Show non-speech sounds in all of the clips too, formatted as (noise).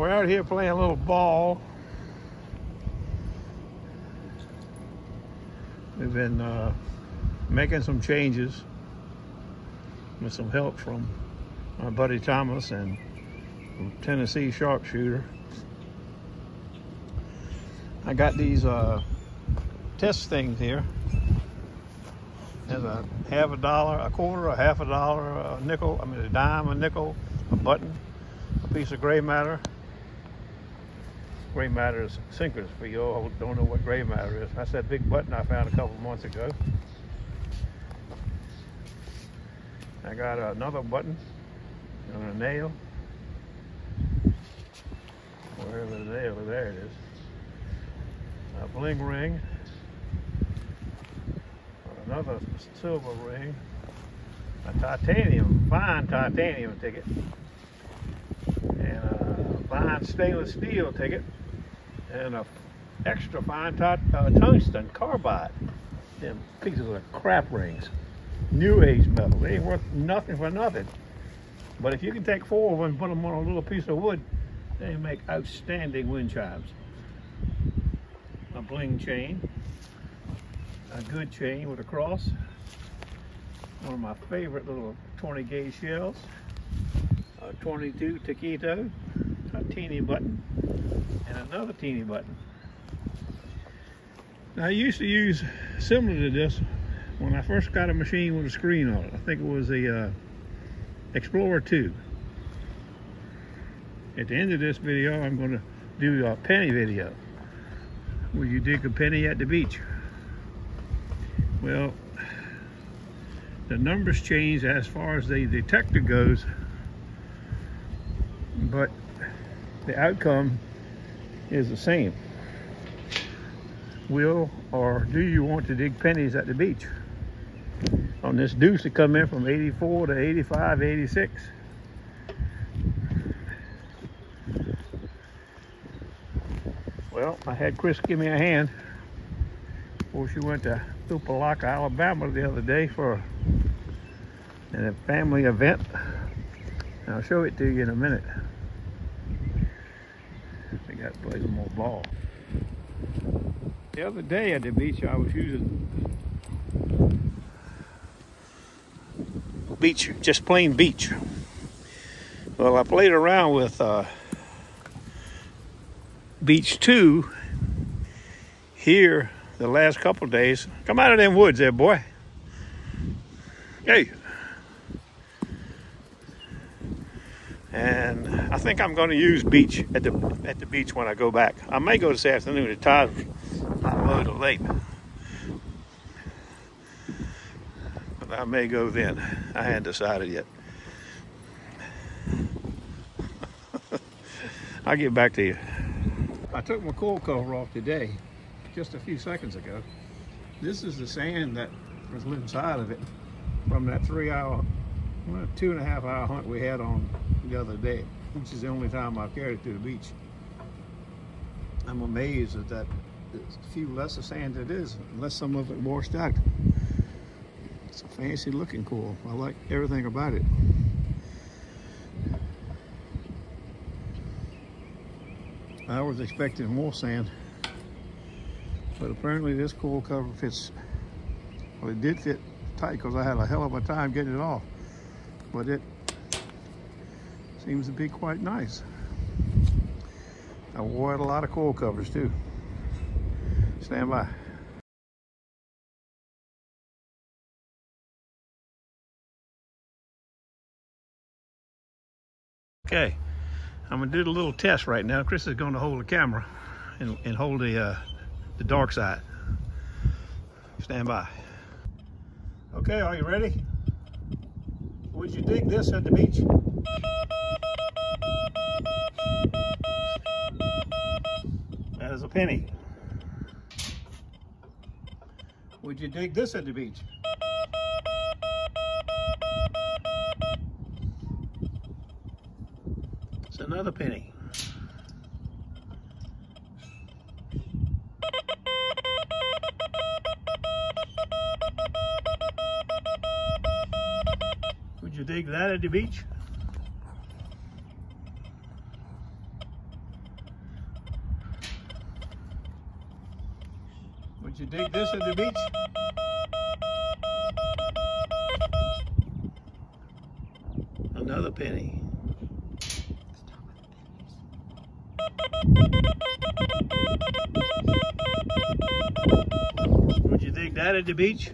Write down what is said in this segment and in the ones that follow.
We're out here playing a little ball. We've been uh, making some changes with some help from my buddy Thomas and Tennessee sharpshooter. I got these uh, test things here. There's a half a dollar, a quarter, a half a dollar, a nickel, I mean a dime, a nickel, a button, a piece of gray matter, gray matter is sinkers for you all who don't know what gray matter is. That's that big button I found a couple months ago. I got another button and a nail. Wherever the nail there it is. A bling ring. Another silver ring. A titanium, fine titanium ticket. Fine stainless steel ticket and a extra fine uh, tungsten carbide. Them pieces of crap rings. New age metal. They ain't worth nothing for nothing. But if you can take four of them and put them on a little piece of wood, they make outstanding wind chimes. A bling chain. A good chain with a cross. One of my favorite little 20 gauge shells. A 22 taquito. A teeny button and another teeny button. Now, I used to use similar to this when I first got a machine with a screen on it. I think it was the uh, Explorer 2. At the end of this video, I'm going to do a penny video where you dig a penny at the beach. Well, the numbers change as far as the detector goes, but the outcome is the same. Will or do you want to dig pennies at the beach? On this Deus 2 come in from 84 to 85, 86. Well, I had Chris give me a hand before she went to Opelika, Alabama the other day for a family event. I'll show it to you in a minute got to play some more ball. The other day at the beach, I was using beach, just plain beach. Well, I played around with uh, Beach 2 here the last couple days. Come out of them woods there, boy. Hey. And I think I'm going to use beach at the at the beach when I go back. I may go this afternoon. The tide's not low to late, but I may go then. I hadn't decided yet. (laughs) I'll get back to you. I took my coil cover off today, just a few seconds ago. This is the sand that was inside of it from that three hour, two and a half hour hunt we had on the other day, which is the only time I've carried it to the beach. I'm amazed at that few less of sand it is, unless some of it washed out. It's a fancy looking coil. I like everything about it. I was expecting more sand, but apparently this coil cover fits, well it did fit tight because I had a hell of a time getting it off, but it Seems to be quite nice. I wore out a lot of coil covers too. Stand by. Okay, I'm gonna do the little test right now. Chris is gonna hold the camera and, and hold the, uh, the dark side. Stand by. Okay, are you ready? Would you dig this at the beach? A penny. Would you dig this at the beach? It's another penny. Would you dig that at the beach? Would you dig this at the beach? Another penny. Would you dig that at the beach?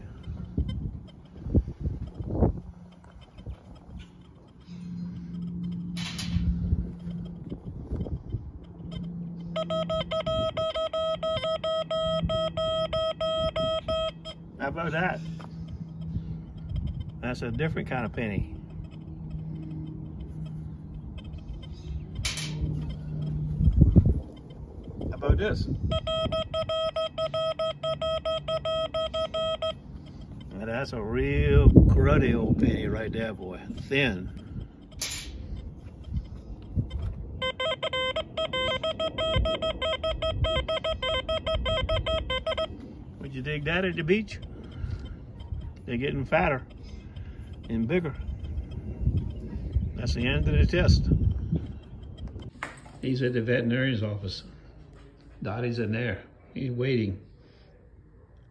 How about that? That's a different kind of penny. How about this? Now that's a real cruddy old penny right there, boy. Thin. Would you dig that at the beach? They're getting fatter and bigger. That's the end of the test. He's at the veterinarian's office. Dottie's in there. He's waiting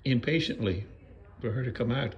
impatiently for her to come out.